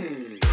Mmm.